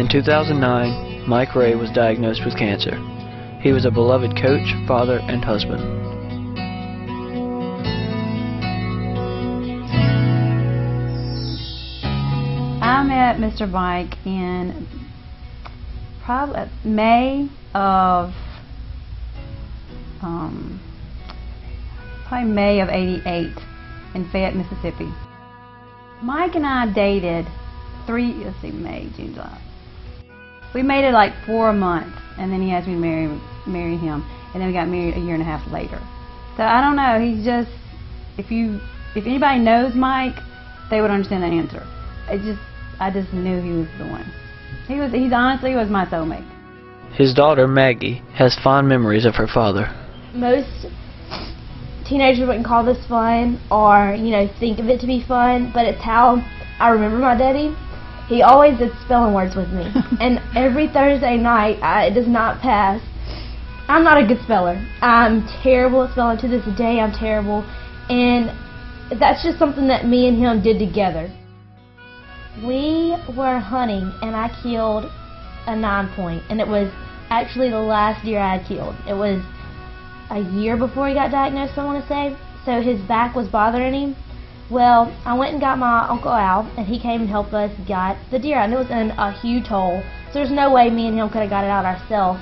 In 2009, Mike Ray was diagnosed with cancer. He was a beloved coach, father, and husband. I met Mr. Mike in probably May of um, probably May of '88 in Fayette, Mississippi. Mike and I dated three. Let's see, May, June, July. We made it like four months, and then he asked me to marry marry him, and then we got married a year and a half later. So I don't know. He's just if you if anybody knows Mike, they would understand the answer. I just I just knew he was the one. He was he's honestly was my soulmate. His daughter, Maggie, has fond memories of her father. Most teenagers wouldn't call this fun or, you know, think of it to be fun, but it's how I remember my daddy. He always did spelling words with me. and every Thursday night, I, it does not pass. I'm not a good speller. I'm terrible at spelling to this day. I'm terrible. And that's just something that me and him did together. We were hunting, and I killed a nine point, and it was actually the last deer I had killed. It was a year before he got diagnosed, I want to say. So his back was bothering him. Well, I went and got my Uncle Al, and he came and helped us get the deer out. And it was in a huge hole, so there's no way me and him could have got it out ourselves.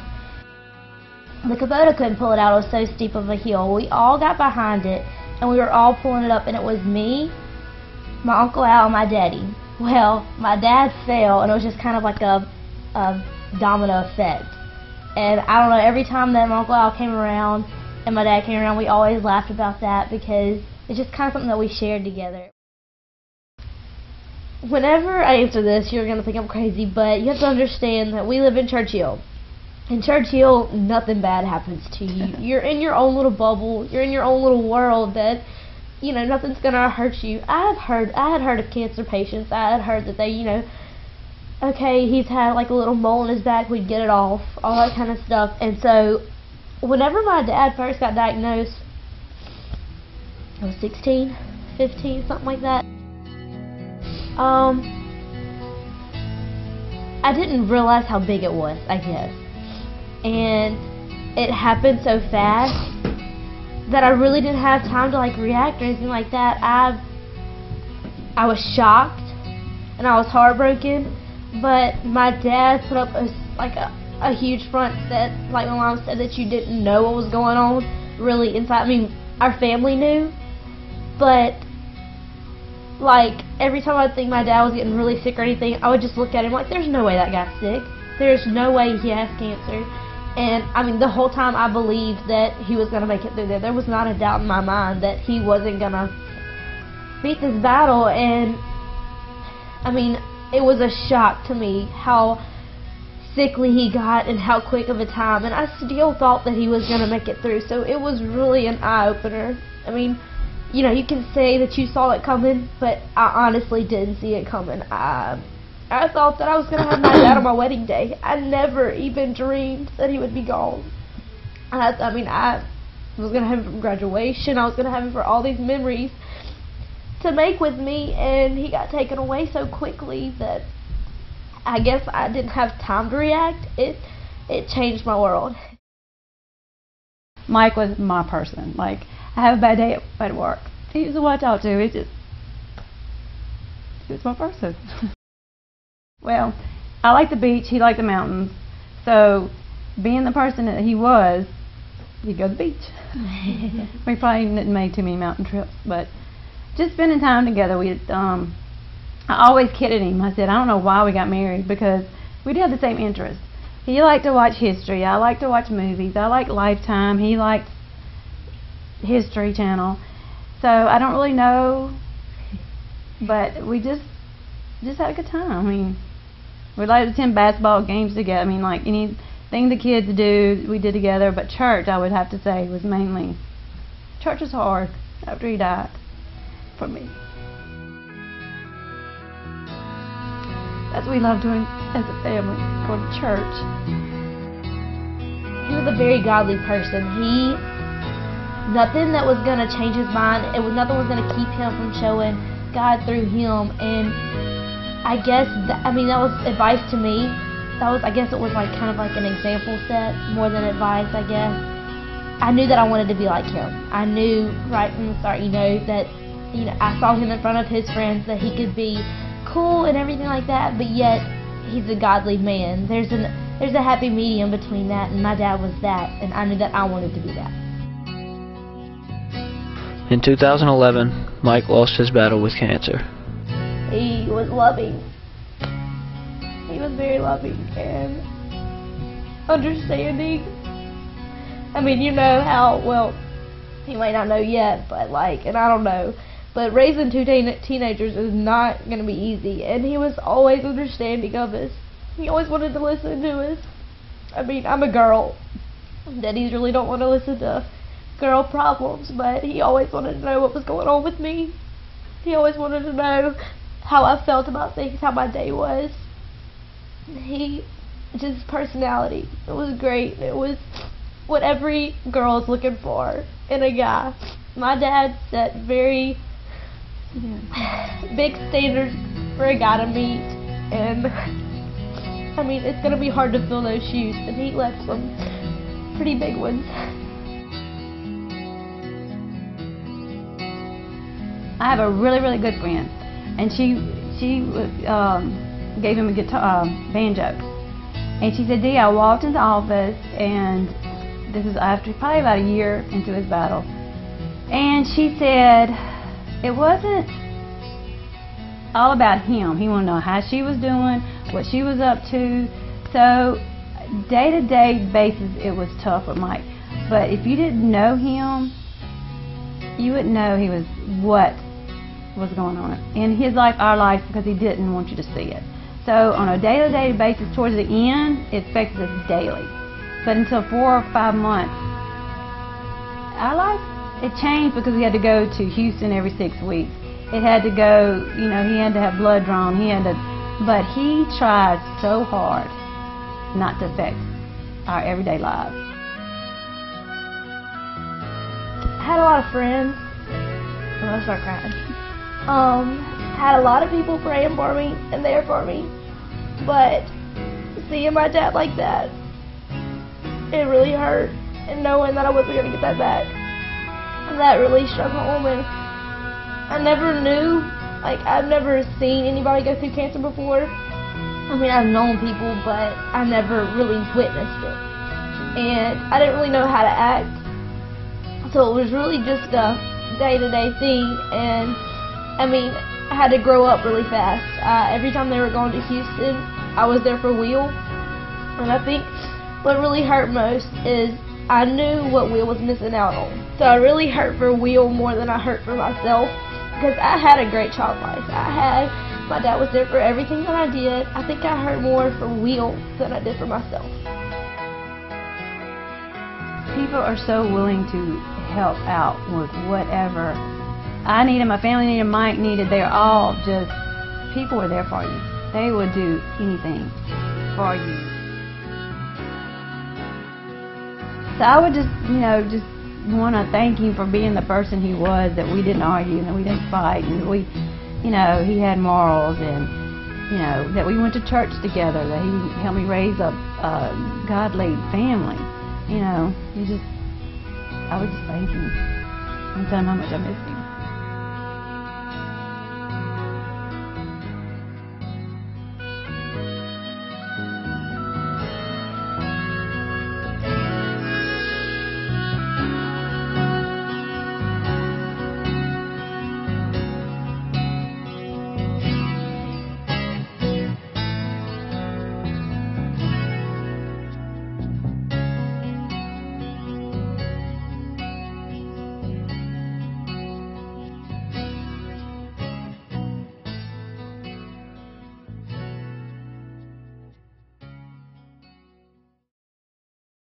The Kubota couldn't pull it out. It was so steep of a hill. We all got behind it, and we were all pulling it up, and it was me, my Uncle Al, and my daddy. Well, my dad fell, and it was just kind of like a, a domino effect. And I don't know, every time that my Uncle Al came around and my dad came around, we always laughed about that because it's just kind of something that we shared together. Whenever I answer this, you're going to think I'm crazy, but you have to understand that we live in Church Hill. In Church Hill, nothing bad happens to you. You're in your own little bubble. You're in your own little world that you know, nothing's gonna hurt you. I have heard, I had heard of cancer patients. I had heard that they, you know, okay, he's had like a little mole in his back, we'd get it off, all that kind of stuff. And so, whenever my dad first got diagnosed, I was 16, 15, something like that. Um, I didn't realize how big it was, I guess. And it happened so fast that I really didn't have time to like react or anything like that. I I was shocked and I was heartbroken, but my dad put up a like a, a huge front that like my mom said that you didn't know what was going on really inside. I mean, our family knew, but like every time I think my dad was getting really sick or anything, I would just look at him like, "There's no way that guy's sick. There's no way he has cancer." And I mean, the whole time I believed that he was going to make it through there. There was not a doubt in my mind that he wasn't going to beat this battle. And I mean, it was a shock to me how sickly he got and how quick of a time. And I still thought that he was going to make it through. So it was really an eye opener. I mean, you know, you can say that you saw it coming, but I honestly didn't see it coming. I I thought that I was going to have my dad on my wedding day. I never even dreamed that he would be gone. I, I mean, I was going to have him for graduation. I was going to have him for all these memories to make with me, and he got taken away so quickly that I guess I didn't have time to react. It it changed my world. Mike was my person. Like, I have a bad day at, work. He was the one I talk to. He just, it's my person. Well, I like the beach. He liked the mountains. So, being the person that he was, he'd go to the beach. we probably didn't make too many mountain trips, but just spending time together. We, um, I always kidded him. I said, I don't know why we got married because we did have the same interests. He liked to watch history. I liked to watch movies. I liked Lifetime. He liked History Channel. So I don't really know, but we just just had a good time. I mean, we like to attend basketball games together. I mean, like anything the kids do, we did together. But church, I would have to say, was mainly church was hard after he died for me. That's what we love doing as a family, going to church. He was a very godly person. He nothing that was gonna change his mind. It was nothing was gonna keep him from showing God through him and I guess, that, I mean, that was advice to me that was I guess it was like kind of like an example set more than advice, I guess. I knew that I wanted to be like him. I knew right from the start, you know, that you know I saw him in front of his friends that he could be cool and everything like that, but yet he's a godly man. There's an there's a happy medium between that, and my dad was that, and I knew that I wanted to be that. In 2011, Mike lost his battle with cancer. He was loving. He was very loving and understanding. I mean, you know how, well, he might not know yet, but like, and I don't know, but raising two teen- teenagers is not going to be easy, and he was always understanding of us. He always wanted to listen to us. I mean, I'm a girl. Daddies really don't want to listen to girl problems, but he always wanted to know what was going on with me. He always wanted to know how I felt about things, how my day was. He, just personality. It was great. It was what every girl is looking for in a guy. My dad set very big standards for a guy to meet, and I mean, it's gonna be hard to fill those shoes, and he left some pretty big ones. I have a really, really good friend, and she she um, gave him a guitar um, banjo, and she said, "Dee, I walked into the office, and this is after probably about a year into his battle, and she said it wasn't all about him. He wanted to know how she was doing, what she was up to. So day to day basis, it was tough with Mike. But if you didn't know him, you wouldn't know he was what was going on in his life, our life, because he didn't want you to see it. So on a day to day basis, towards the end, it affected us daily. But until four or five months, our life it changed because we had to go to Houston every six weeks. It had to go, you know, he had to have blood drawn. He had to, but he tried so hard not to affect our everyday lives. I had a lot of friends. I'm gonna start crying. Um, had a lot of people praying for me and there for me, but seeing my dad like that, it really hurt. And knowing that I wasn't gonna get that back, that really struck home. And I never knew, like I've never seen anybody go through cancer before. I mean, I've known people, but I never really witnessed it, and I didn't really know how to act. So it was really just a day-to-day thing, and I mean, I had to grow up really fast. Uh, every time they were going to Houston, I was there for Will, and I think what really hurt most is I knew what Will was missing out on. So I really hurt for Will more than I hurt for myself because I had a great child life. I had my dad was there for everything that I did. I think I hurt more for Will than I did for myself. People are so willing to help out with whatever I needed, my family needed, Mike needed. They're all just people were there for you. They would do anything for you. So I would just, you know, just want to thank him for being the person he was. That we didn't argue and we didn't fight, and we, you know, he had morals and you know, that we went to church together, that he helped me raise a, a godly family. You know, you just, I would just thank him and tell him how much I miss him.